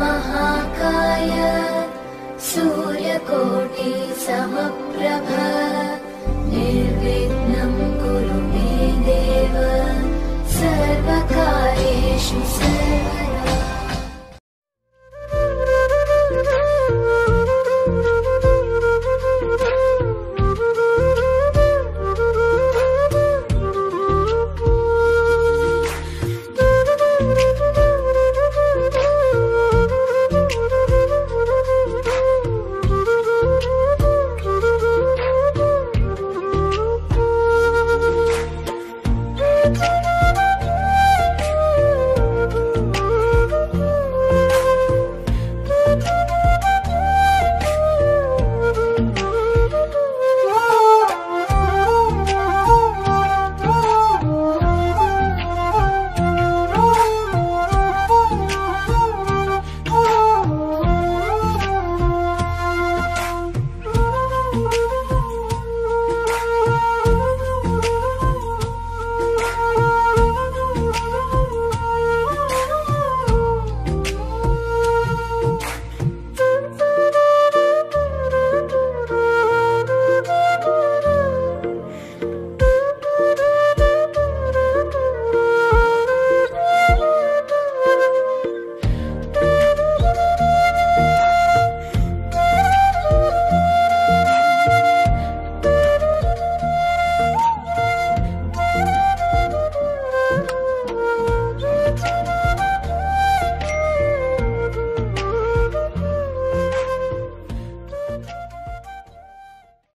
महाकाय सूर्यकोटि समप्रभ निर्विघ्नम् कुरु मे देव सर्वकारेषु